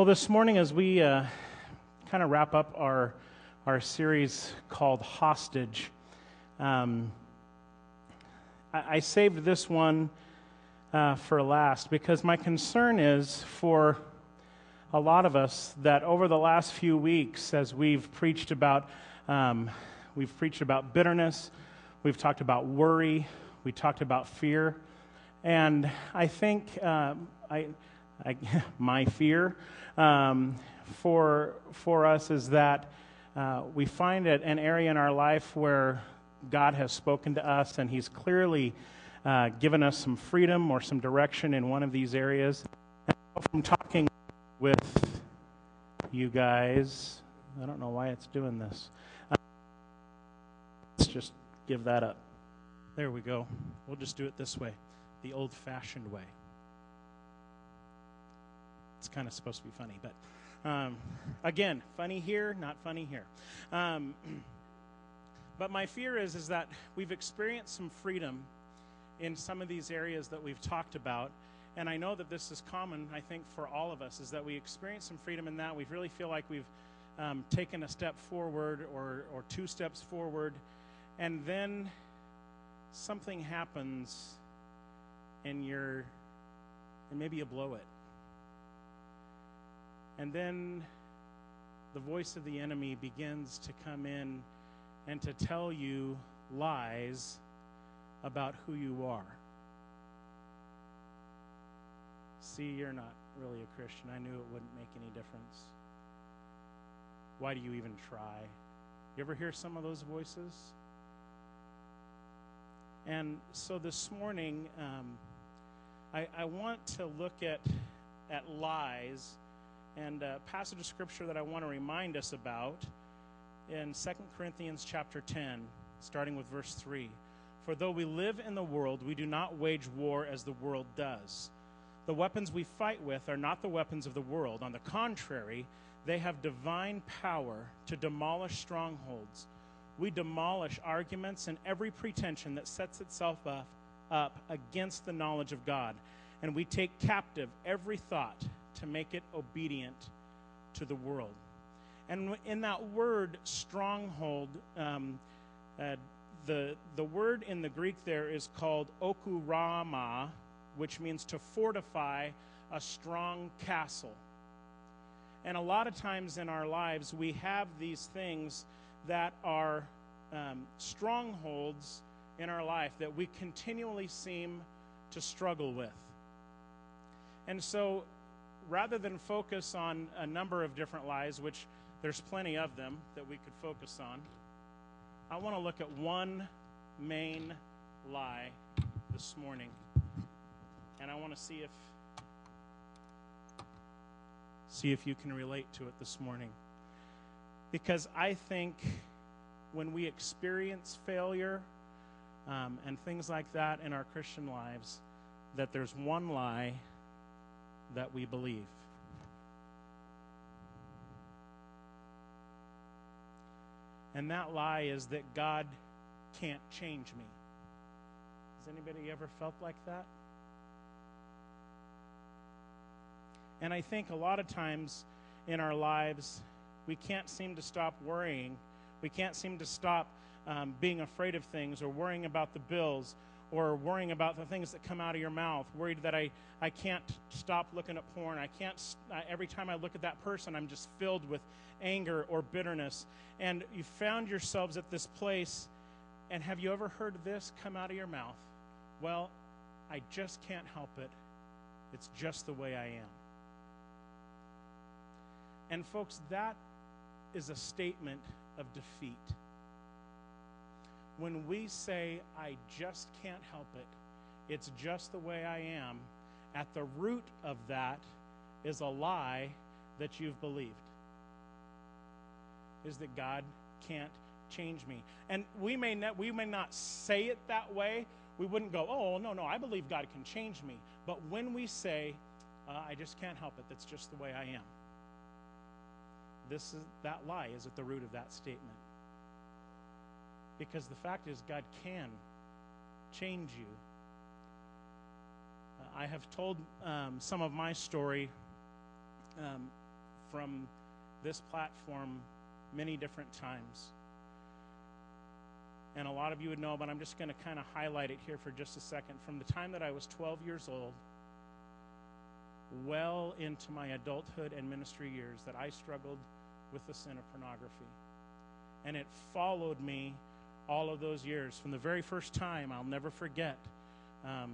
Well, this morning, as we uh, kind of wrap up our, our series called Hostage, um, I, I, saved this one uh, for last because my concern is for a lot of us that over the last few weeks, as we've preached about, um, we've preached about bitterness, we've talked about worry, we talked about fear, and I think uh, I, I, my fear um, for, for us is that uh, we find it an area in our life where God has spoken to us and He's clearly uh, given us some freedom or some direction in one of these areas. And from talking with you guys, I don't know why it's doing this. Uh, let's just give that up. There we go. We'll just do it this way the old fashioned way. It's kind of supposed to be funny, but um, again, funny here, not funny here. Um, but my fear is is that we've experienced some freedom in some of these areas that we've talked about. And I know that this is common, I think, for all of us, is that we experience some freedom in that. We really feel like we've um, taken a step forward or, or two steps forward. And then something happens and you're, and maybe you blow it. And then the voice of the enemy begins to come in and to tell you lies about who you are. See, you're not really a Christian. I knew it wouldn't make any difference. Why do you even try? You ever hear some of those voices? And so this morning, um, I, I, want to look at, at lies and a passage of scripture that I want to remind us about in 2 Corinthians chapter 10, starting with verse 3. For though we live in the world, we do not wage war as the world does. The weapons we fight with are not the weapons of the world. On the contrary, they have divine power to demolish strongholds. We demolish arguments and every pretension that sets itself up, up against the knowledge of God. And we take captive every thought to make it obedient to the world. And in that word, stronghold, um, uh, the, the word in the Greek there is called ochuroma, which means to fortify a strong castle. And a lot of times in our lives, we have these things that are um, strongholds in our life that we continually seem to struggle with. And so rather than focus on a number of different lies, which there's plenty of them that we could focus on, I want to look at one main lie this morning. And I want to see if see if you can relate to it this morning. Because I think when we experience failure um, and things like that in our Christian lives, that there's one lie that we believe. And that lie is that God can't change me. Has anybody ever felt like that? And I think a lot of times in our lives, we can't seem to stop worrying. We can't seem to stop um, being afraid of things or worrying about the bills or worrying about the things that come out of your mouth, worried that I, I can't stop looking at porn. I can't, every time I look at that person, I'm just filled with anger or bitterness. And you found yourselves at this place, and have you ever heard this come out of your mouth? Well, I just can't help it. It's just the way I am. And, folks, that is a statement of defeat when we say, I just can't help it, it's just the way I am, at the root of that is a lie that you've believed. Is that God can't change me. And we may not, we may not say it that way. We wouldn't go, oh, no, no, I believe God can change me. But when we say, uh, I just can't help it, that's just the way I am, this is, that lie is at the root of that statement. Because the fact is, God can change you. Uh, I have told um, some of my story um, from this platform many different times. And a lot of you would know, but I'm just going to kind of highlight it here for just a second. From the time that I was 12 years old, well into my adulthood and ministry years, that I struggled with the sin of pornography. And it followed me all of those years. From the very first time, I'll never forget um,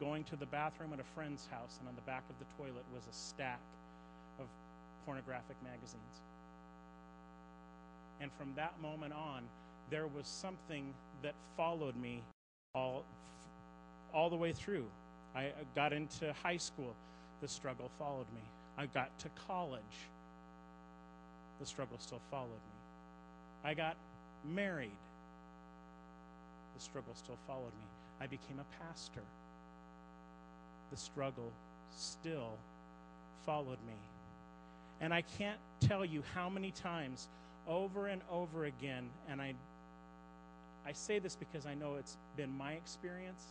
going to the bathroom at a friend's house, and on the back of the toilet was a stack of pornographic magazines. And from that moment on, there was something that followed me all, all the way through. I got into high school, the struggle followed me. I got to college, the struggle still followed me. I got married, the struggle still followed me. I became a pastor, the struggle still followed me. And I can't tell you how many times over and over again, and I, I say this because I know it's been my experience,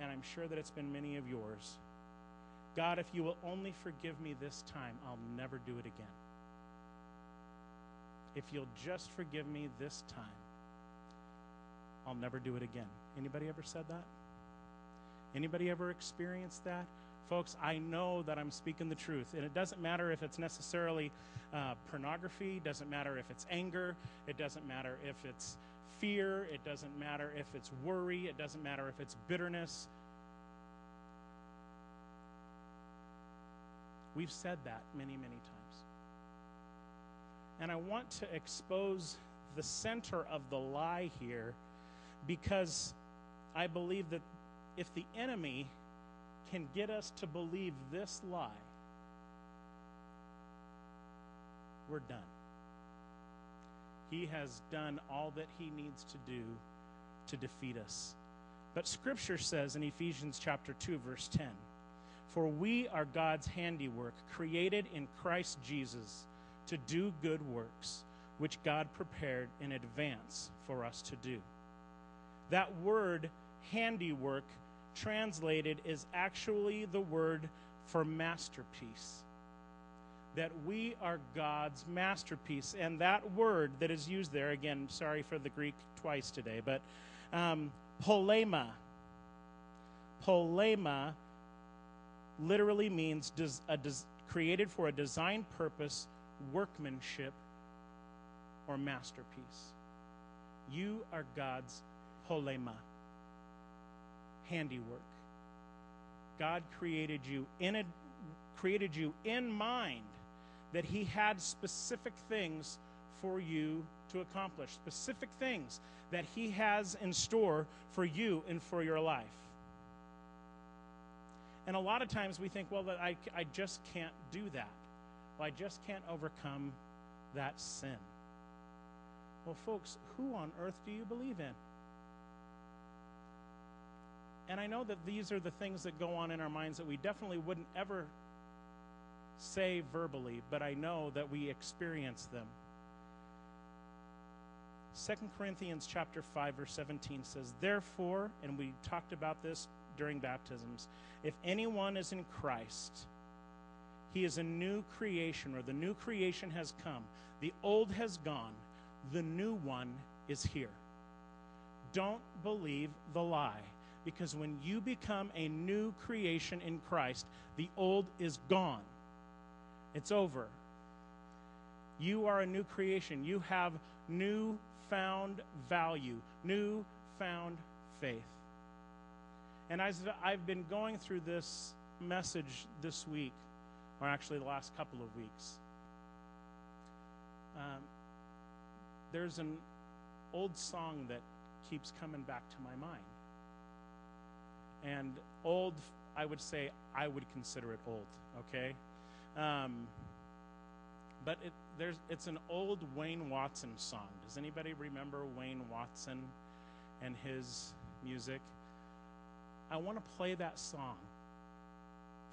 and I'm sure that it's been many of yours. God, if you will only forgive me this time, I'll never do it again. If you'll just forgive me this time, I'll never do it again. Anybody ever said that? Anybody ever experienced that? Folks, I know that I'm speaking the truth. And it doesn't matter if it's necessarily uh, pornography, doesn't matter if it's anger, it doesn't matter if it's fear, it doesn't matter if it's worry, it doesn't matter if it's bitterness. We've said that many, many times. And I want to expose the center of the lie here because I believe that if the enemy can get us to believe this lie, we're done. He has done all that he needs to do to defeat us. But scripture says in Ephesians chapter 2 verse 10, "For we are God's handiwork, created in Christ Jesus to do good works, which God prepared in advance for us to do." That word handiwork translated is actually the word for masterpiece. That we are God's masterpiece. And that word that is used there, again, sorry for the Greek twice today, but um, poiema. Poiema literally means des- des- created for a design purpose, workmanship, or masterpiece. You are God's poiema handiwork. God created you in a, created you in mind that he had specific things for you to accomplish, specific things that he has in store for you and for your life. And a lot of times we think, well, that I, I just can't do that. Well, I just can't overcome that sin. Well, folks, who on earth do you believe in? And I know that these are the things that go on in our minds that we definitely wouldn't ever say verbally, but I know that we experience them. 2 Corinthians chapter 5 verse 17 says, "Therefore, and we talked about this during baptisms, if anyone is in Christ, he is a new creation or the new creation has come. The old has gone, the new one is here." Don't believe the lie because when you become a new creation in Christ, the old is gone. It's over. You are a new creation. You have new found value, new found faith. And as I've been going through this message this week, or actually the last couple of weeks, um, there's an old song that keeps coming back to my mind. And old, I would say, I would consider it old, okay? Um, but it, there's, it's an old Wayne Watson song. Does anybody remember Wayne Watson and his music? I want to play that song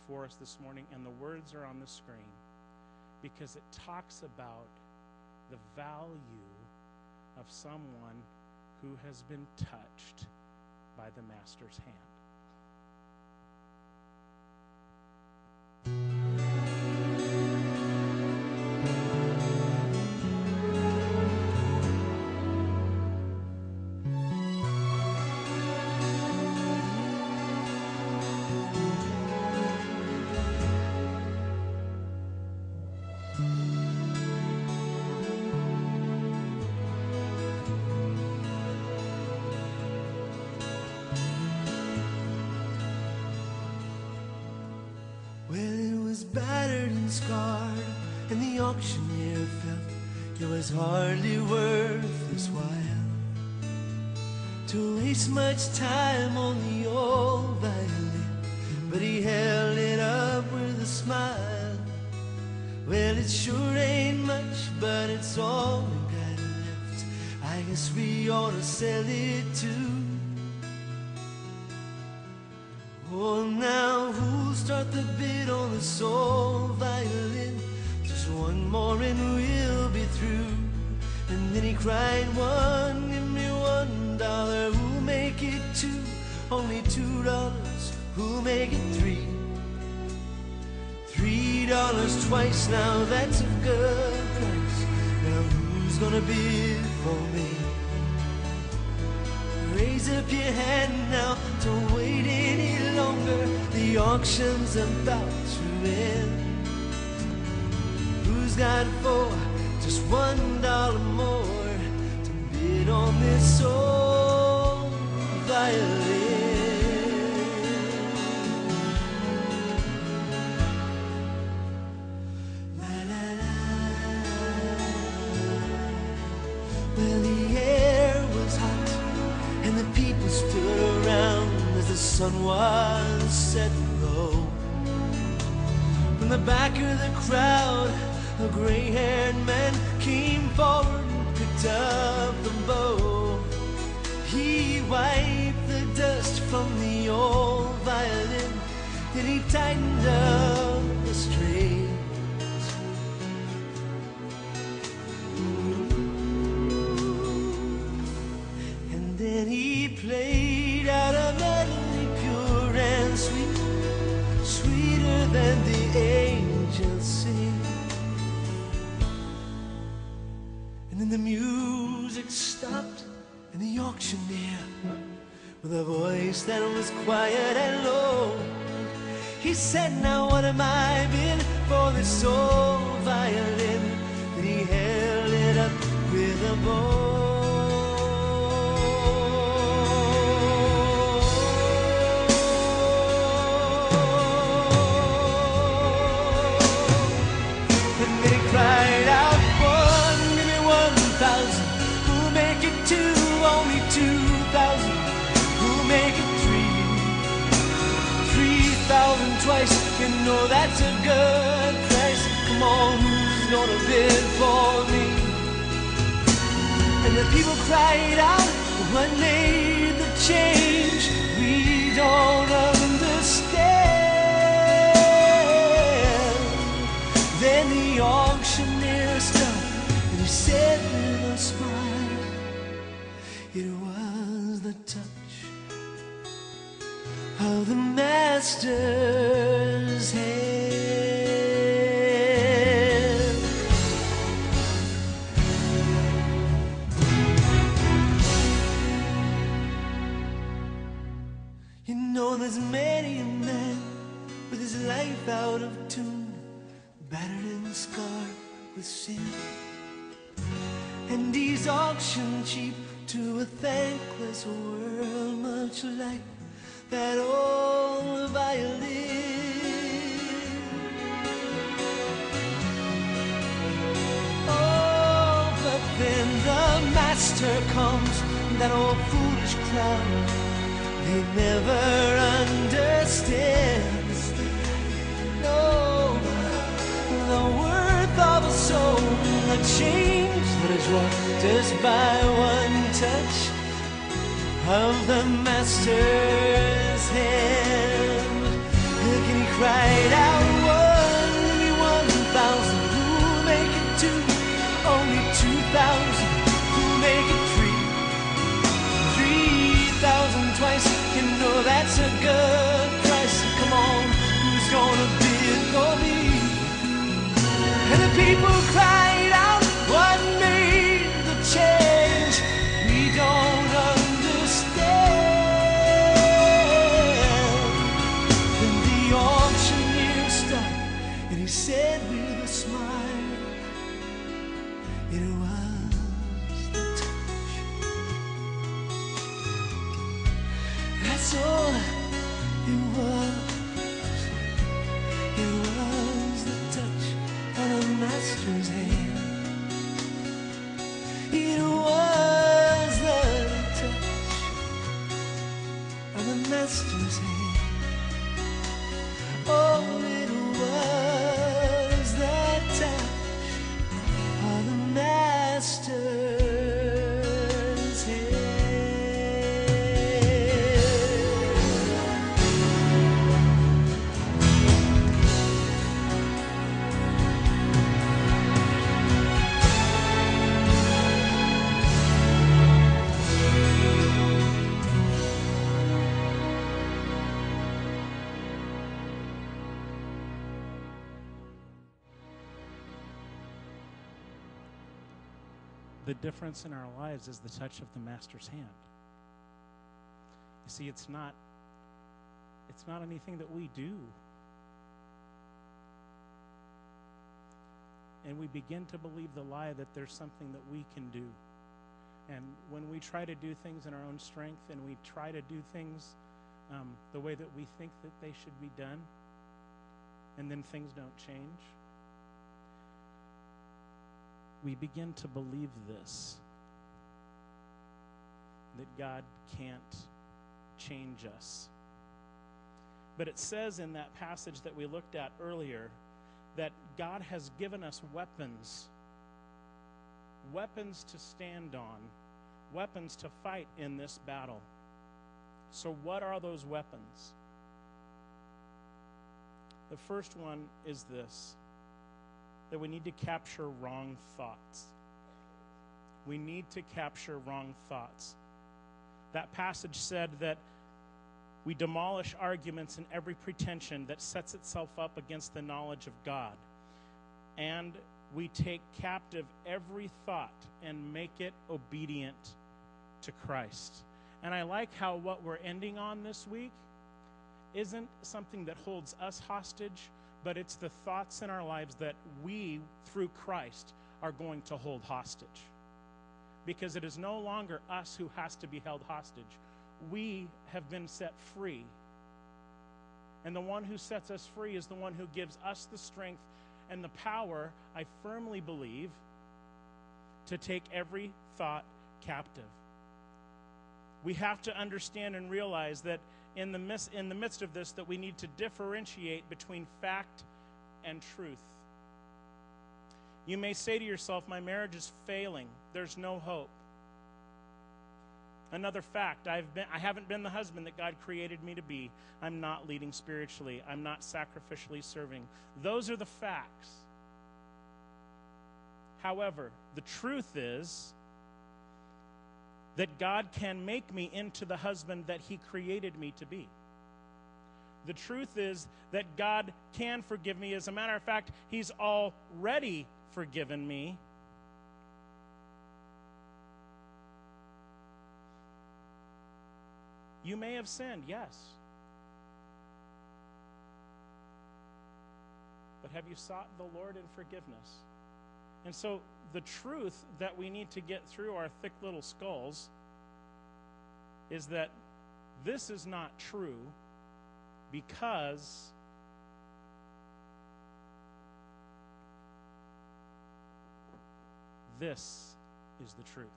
for us this morning, and the words are on the screen because it talks about the value of someone who has been touched by the Master's hand. Scarred, and the auctioneer felt it was hardly worth his while to waste much time on the old violin. But he held it up with a smile. Well, it sure ain't much, but it's all we got left. I guess we ought to sell it too. Only two dollars. Who'll make it three? Three dollars twice, now that's a good price. Now who's gonna bid for me? Raise up your hand now, don't wait any longer. The auction's about to end. Who's got four? Just one dollar more to bid on this old violin. Sun was setting low. From the back of the crowd, a gray-haired man came forward and picked up the bow. He wiped the dust from the old violin, then he tightened up the strings. That was quiet and low, he said, Now what am I bid for this old violin? Then he held it up with a bow. Know that's a good price. Come on, who's gonna bid for me? And the people cried out, what made the change? We don't understand. Then the auctioneer stopped and he said with a smile, it was the touch of the master's a thankless world, much like that old violin. Oh, but then the master comes, that old foolish crowd. They never understand. No, the worth of a soul, a change that is wrought just by one touch of the master's hand. Look, and he cried out, one, me one thousand, who'll make it two? Only two thousand, who'll make it three? Three thousand twice, you know that's a good difference in our lives is the touch of the Master's hand. You see, it's not it's not anything that we do. And we begin to believe the lie that there's something that we can do. And when we try to do things in our own strength and we try to do things um, the way that we think that they should be done, and then things don't change, we begin to believe this that God can't change us. But it says in that passage that we looked at earlier that God has given us weapons weapons to stand on, weapons to fight in this battle. So, what are those weapons? The first one is this that we need to capture wrong thoughts. We need to capture wrong thoughts. That passage said that we demolish arguments and every pretension that sets itself up against the knowledge of God. And we take captive every thought and make it obedient to Christ. And I like how what we're ending on this week isn't something that holds us hostage, but it's the thoughts in our lives that we, through Christ, are going to hold hostage. Because it is no longer us who has to be held hostage. We have been set free. And the one who sets us free is the one who gives us the strength and the power, I firmly believe, to take every thought captive. We have to understand and realize that in the, mis- in the midst of this that we need to differentiate between fact and truth. You may say to yourself, My marriage is failing. There's no hope. Another fact, I've been, I haven't been the husband that God created me to be. I'm not leading spiritually. I'm not sacrificially serving. Those are the facts. However, the truth is that God can make me into the husband that He created me to be. The truth is that God can forgive me. As a matter of fact, He's already forgiven me. You may have sinned, yes. But have you sought the Lord in forgiveness? And so, the truth that we need to get through our thick little skulls is that this is not true because this is the truth.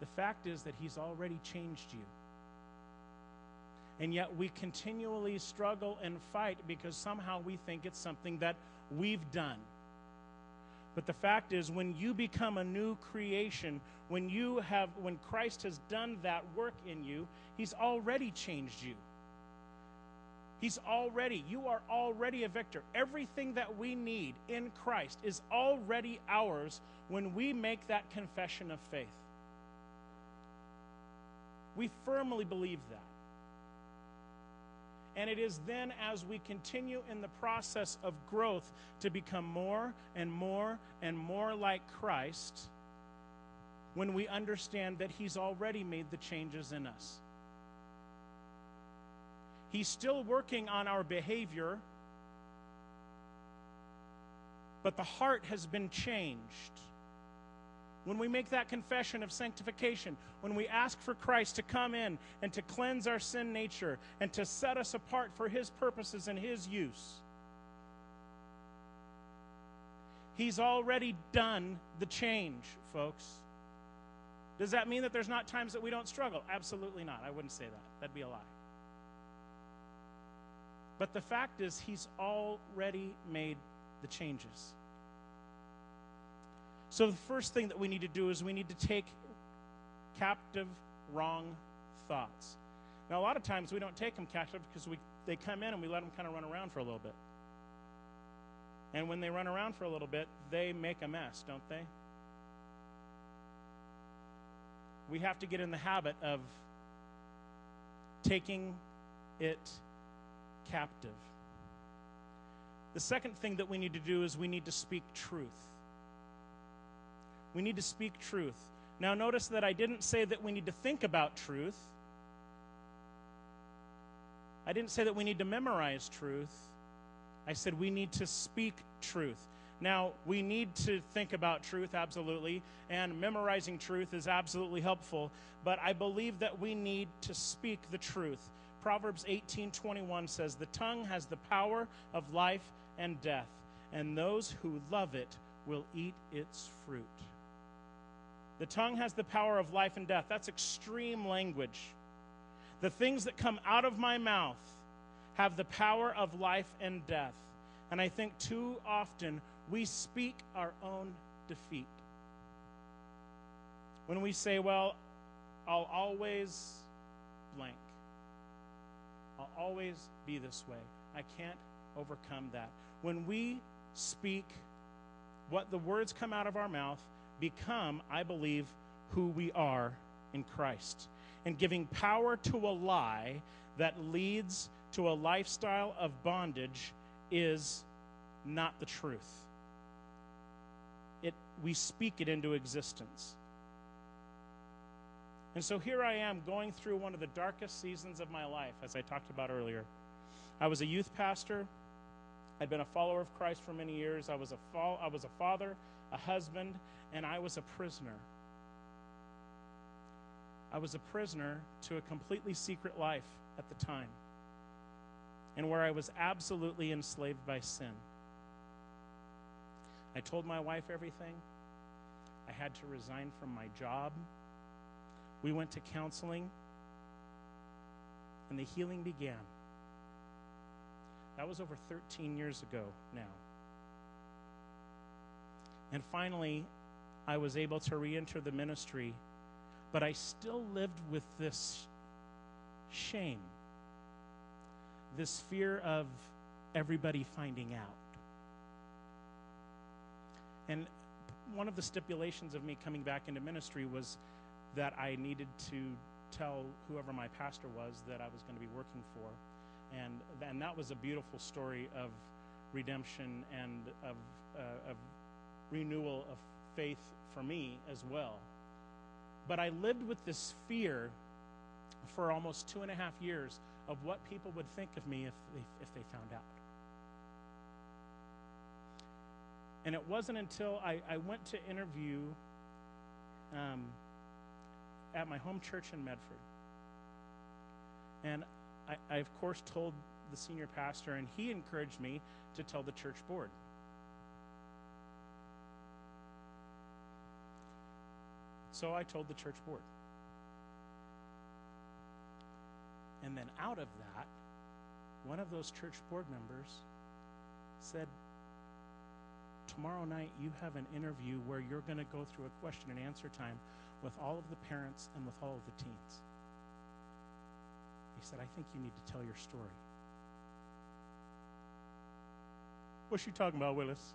The fact is that He's already changed you. And yet we continually struggle and fight because somehow we think it's something that we've done. But the fact is, when you become a new creation, when you have, when Christ has done that work in you, He's already changed you. He's already, you are already a victor. Everything that we need in Christ is already ours when we make that confession of faith. We firmly believe that. And it is then as we continue in the process of growth to become more and more and more like Christ when we understand that He's already made the changes in us. He's still working on our behavior, but the heart has been changed when we make that confession of sanctification, when we ask for Christ to come in and to cleanse our sin nature and to set us apart for His purposes and His use, He's already done the change, folks. Does that mean that there's not times that we don't struggle? Absolutely not. I wouldn't say that. That'd be a lie. But the fact is, He's already made the changes. So, the first thing that we need to do is we need to take captive wrong thoughts. Now, a lot of times we don't take them captive because we, they come in and we let them kind of run around for a little bit. And when they run around for a little bit, they make a mess, don't they? We have to get in the habit of taking it captive. The second thing that we need to do is we need to speak truth We need to speak truth. Now, notice that I didn't say that we need to think about truth. I didn't say that we need to memorize truth. I said we need to speak truth. Now, we need to think about truth, absolutely, and memorizing truth is absolutely helpful, but I believe that we need to speak the truth. Proverbs 18:21 says, "The tongue has the power of life and death, and those who love it will eat its fruit." The tongue has the power of life and death. That's extreme language. The things that come out of my mouth have the power of life and death. And I think too often we speak our own defeat. When we say, well, I'll always blank, I'll always be this way. I can't overcome that. When we speak what the words come out of our mouth, become, I believe, who we are in Christ. And giving power to a lie that leads to a lifestyle of bondage is not the truth. It, we speak it into existence. And so here I am going through one of the darkest seasons of my life, as I talked about earlier. I was a youth pastor. I'd been a follower of Christ for many years. I was a, fa- I was a father, a husband, and I was a prisoner. I was a prisoner to a completely secret life at the time, and where I was absolutely enslaved by sin. I told my wife everything. I had to resign from my job. We went to counseling, and the healing began. That was over 13 years ago now. And finally, I was able to re enter the ministry, but I still lived with this shame, this fear of everybody finding out. And one of the stipulations of me coming back into ministry was that I needed to tell whoever my pastor was that I was going to be working for. And, and that was a beautiful story of redemption and of, uh, of renewal of faith for me as well. But I lived with this fear for almost two and a half years of what people would think of me if they, if they found out. And it wasn't until I, I went to interview um, at my home church in Medford. And I, I, of course, told the senior pastor, and he encouraged me to tell the church board. So I told the church board. And then out of that, one of those church board members said, Tomorrow night, you have an interview where you're going to go through a question and answer time with all of the parents and with all of the teens. He said, I think you need to tell your story. What's she talking about, Willis?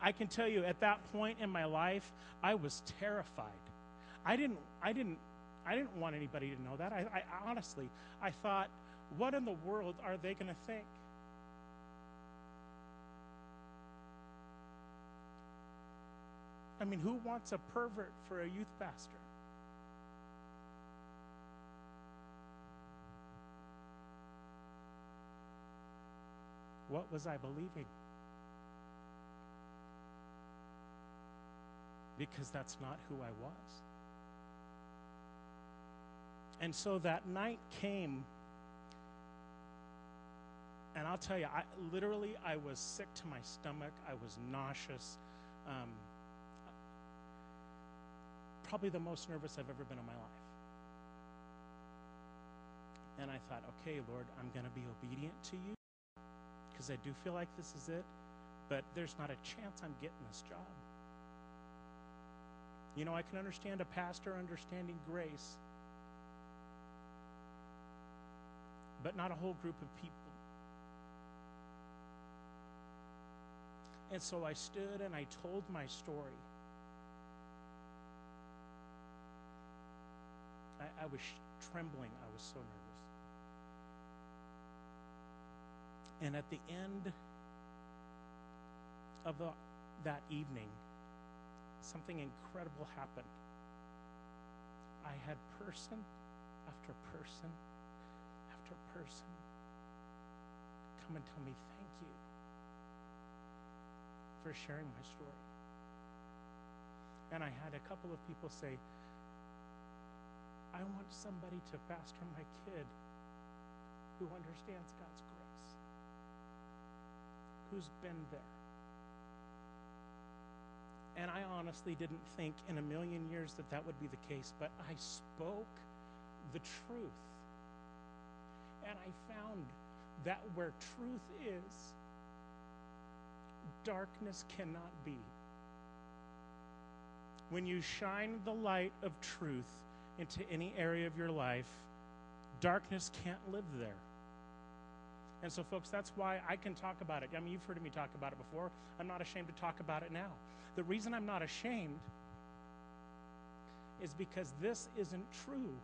I can tell you at that point in my life, I was terrified. I didn't, I didn't, I didn't want anybody to know that. I, I honestly, I thought, what in the world are they going to think? I mean, who wants a pervert for a youth pastor? What was I believing? Because that's not who I was. And so that night came, and I'll tell you, I literally I was sick to my stomach. I was nauseous. Um, probably the most nervous I've ever been in my life. And I thought, okay, Lord, I'm going to be obedient to you because I do feel like this is it, but there's not a chance I'm getting this job. You know, I can understand a pastor understanding grace, but not a whole group of people. And so I stood and I told my story. I, I was trembling. I was so nervous. And at the end of the, that evening, something incredible happened. I had person after person after person come and tell me thank you for sharing my story. And I had a couple of people say, I want somebody to pastor my kid who understands God's grace, who's been there. And I honestly didn't think in a million years that that would be the case, but I spoke the truth. And I found that where truth is, darkness cannot be. When you shine the light of truth into any area of your life, darkness can't live there. And so, folks, that's why I can talk about it. I mean, you've heard me talk about it before. I'm not ashamed to talk about it now. The reason I'm not ashamed is because this isn't true.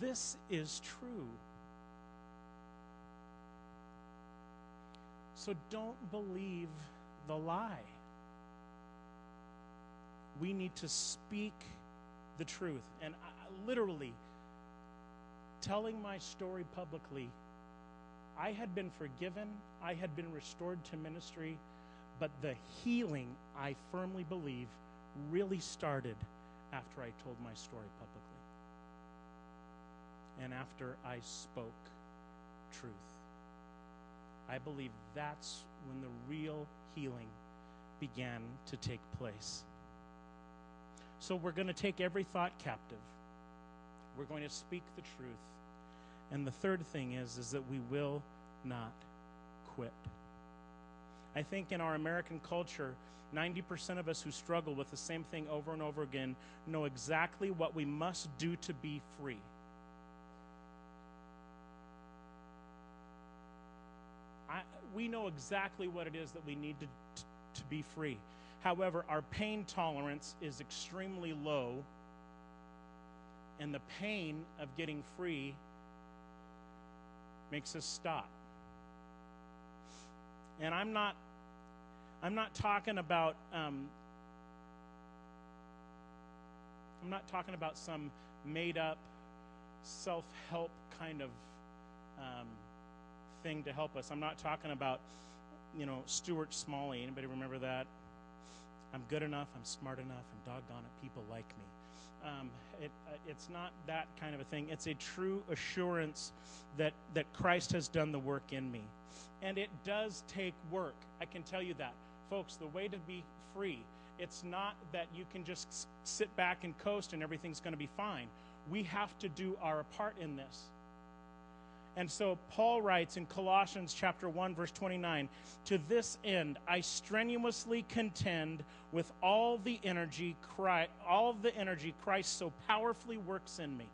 This is true. So don't believe the lie. We need to speak the truth. And I, literally, telling my story publicly, I had been forgiven, I had been restored to ministry, but the healing, I firmly believe, really started after I told my story publicly and after I spoke truth. I believe that's when the real healing began to take place. So we're going to take every thought captive. We're going to speak the truth. And the third thing is is that we will not quit. I think in our American culture, 90% of us who struggle with the same thing over and over again know exactly what we must do to be free. I, we know exactly what it is that we need to, to, to be free. However, our pain tolerance is extremely low, and the pain of getting free makes us stop. And I'm not I'm not talking about um, I'm not talking about some made up self help kind of um, thing to help us. I'm not talking about you know Stuart Smalley. Anybody remember that? I'm good enough. I'm smart enough, and doggone it, people like me. Um, it, uh, it's not that kind of a thing. It's a true assurance that, that Christ has done the work in me. And it does take work. I can tell you that. Folks, the way to be free, it's not that you can just sit back and coast and everything's going to be fine. We have to do our part in this. And so Paul writes in Colossians chapter 1 verse 29, to this end I strenuously contend with all the energy Christ, all the energy Christ so powerfully works in me.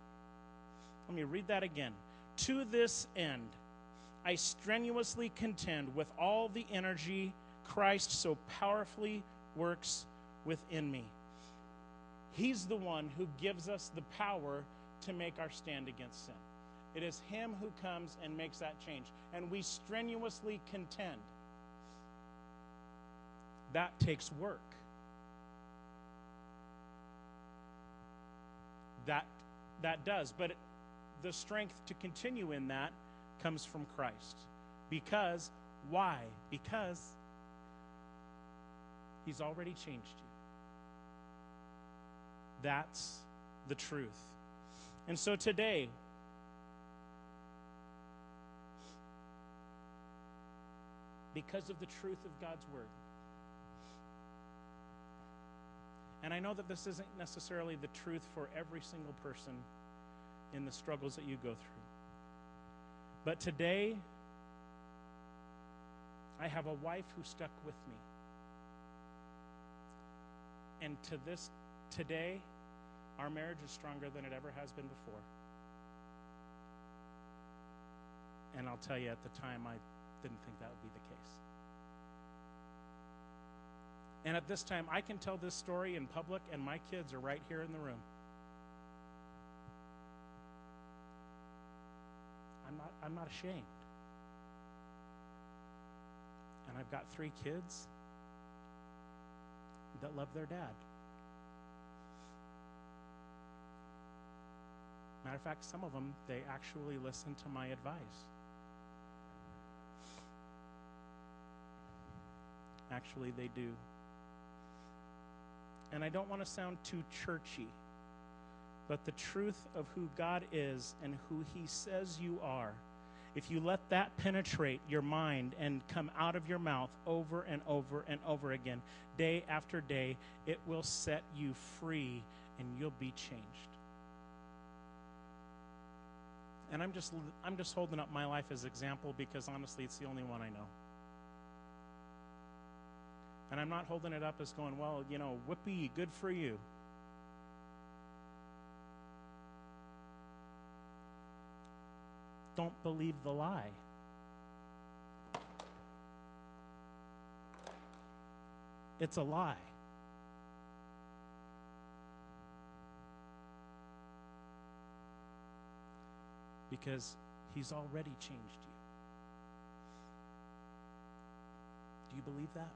Let me read that again. To this end I strenuously contend with all the energy Christ so powerfully works within me. He's the one who gives us the power to make our stand against sin. It is Him who comes and makes that change. And we strenuously contend. That takes work. That, that does. But the strength to continue in that comes from Christ. Because, why? Because He's already changed you. That's the truth. And so today, because of the truth of God's Word. And I know that this isn't necessarily the truth for every single person in the struggles that you go through. But today, I have a wife who stuck with me. And to this today, our marriage is stronger than it ever has been before. And I'll tell you, at the time, I didn't think that would be the case. And at this time, I can tell this story in public, and my kids are right here in the room. I'm not, I'm not ashamed. And I've got three kids, that love their dad. Matter of fact, some of them, they actually listen to my advice. Actually, they do. And I don't want to sound too churchy, but the truth of who God is and who He says you are, if you let that penetrate your mind and come out of your mouth over and over and over again, day after day, it will set you free and you'll be changed. And I'm just I'm just holding up my life as example because honestly it's the only one I know. And I'm not holding it up as going, well, you know, whoopee, good for you. Don't believe the lie. It's a lie. Because he's already changed you. Do you believe that?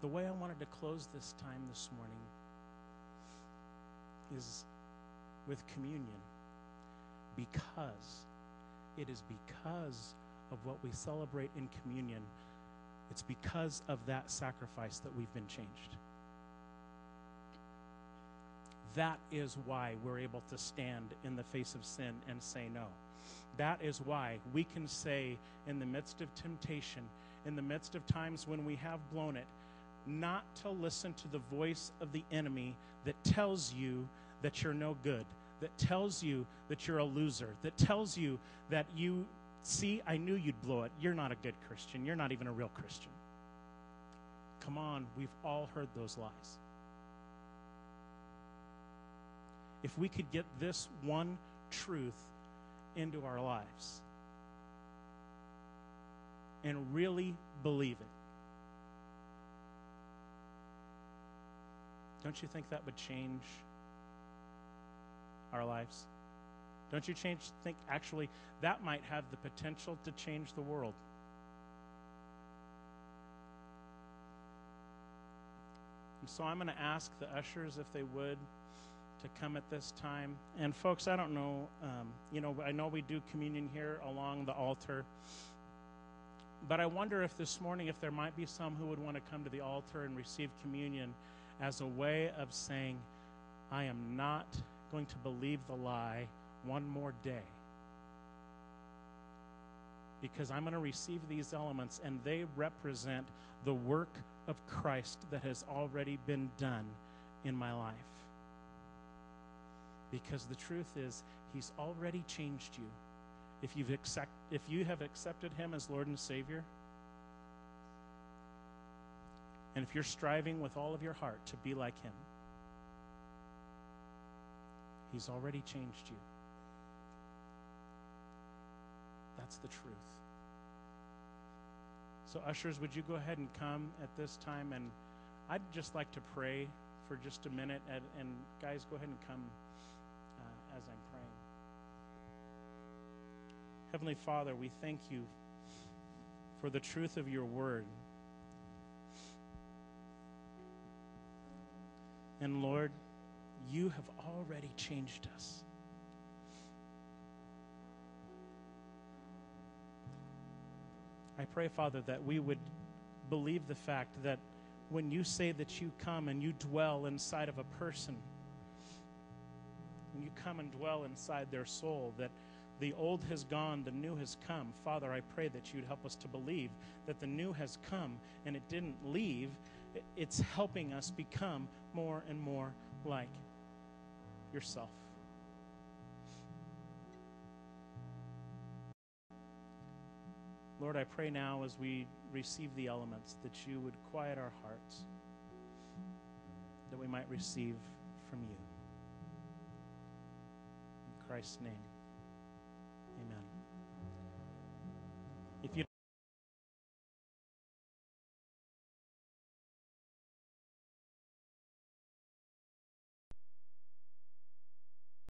The way I wanted to close this time this morning is with communion because it is because of what we celebrate in communion. It's because of that sacrifice that we've been changed. That is why we're able to stand in the face of sin and say no. That is why we can say, in the midst of temptation, in the midst of times when we have blown it, not to listen to the voice of the enemy that tells you that you're no good, that tells you that you're a loser, that tells you that you, see, I knew you'd blow it. You're not a good Christian. You're not even a real Christian. Come on, we've all heard those lies. If we could get this one truth into our lives and really believe it, don't you think that would change our lives? Don't you change think actually that might have the potential to change the world? And so I'm going to ask the ushers if they would to come at this time. And folks, I don't know, um, you know, I know we do communion here along the altar. But I wonder if this morning, if there might be some who would want to come to the altar and receive communion as a way of saying, I am not going to believe the lie one more day. Because I'm going to receive these elements, and they represent the work of Christ that has already been done in my life. Because the truth is, He's already changed you. If, you've accept, if you have accepted Him as Lord and Savior, and if you're striving with all of your heart to be like Him, He's already changed you. That's the truth. So, ushers, would you go ahead and come at this time? And I'd just like to pray for just a minute. And, and guys, go ahead and come uh, as I'm praying. Heavenly Father, we thank you for the truth of your word. And Lord, you have already changed us. I pray, Father, that we would believe the fact that when you say that you come and you dwell inside of a person, when you come and dwell inside their soul, that the old has gone, the new has come. Father, I pray that you'd help us to believe that the new has come and it didn't leave. It's helping us become more and more like yourself. Lord, I pray now as we receive the elements that you would quiet our hearts, that we might receive from you. In Christ's name.